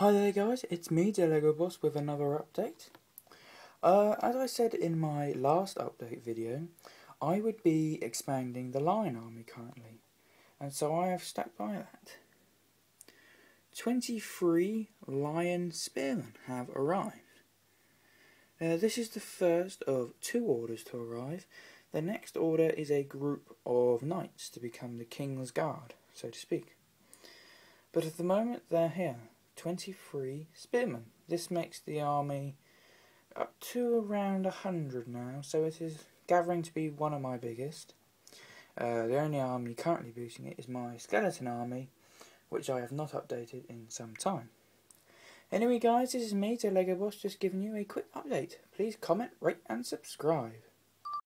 Hi there guys, it's me, the Lego Boss, with another update. Uh, as I said in my last update video, I would be expanding the Lion Army currently, and so I have stuck by that. 23 Lion Spearmen have arrived. Uh, this is the first of two orders to arrive. The next order is a group of knights to become the King's Guard, so to speak. But at the moment they're here. 23 spearmen. This makes the army up to around 100 now, so it is gathering to be one of my biggest. Uh, the only army currently boosting it is my skeleton army, which I have not updated in some time. Anyway guys, this is me, Lego Boss, just giving you a quick update. Please comment, rate and subscribe.